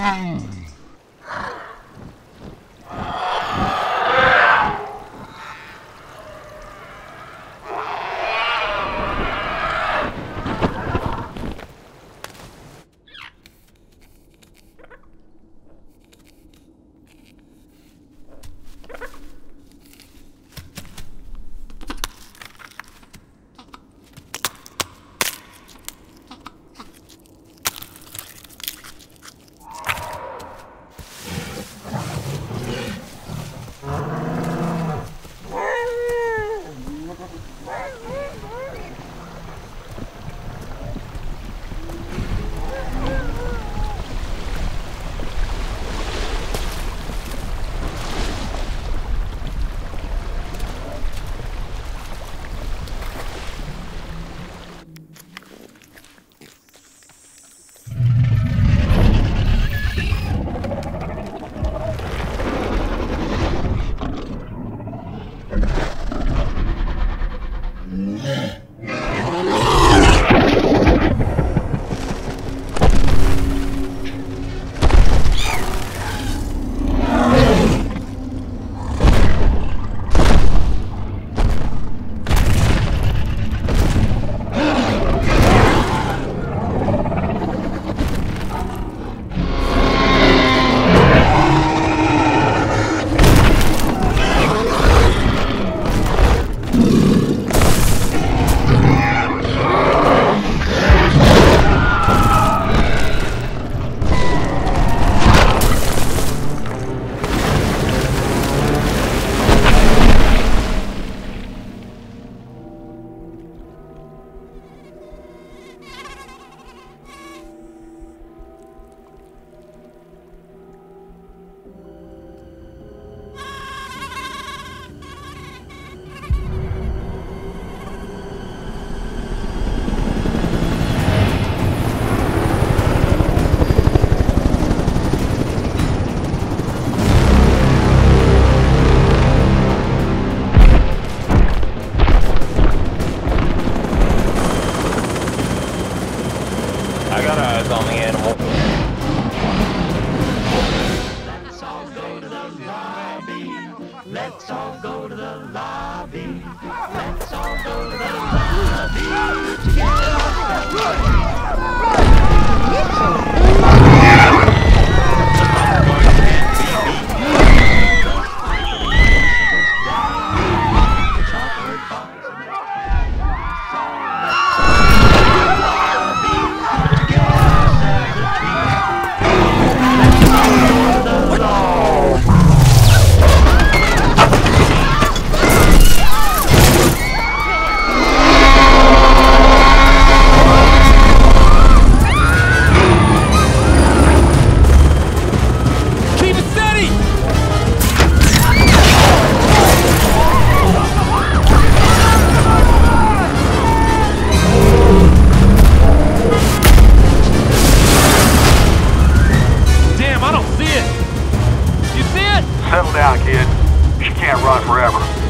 Yeah. Let's all go to the lobby. Let's all go to the lobby. Let's all go to the lobby. forever.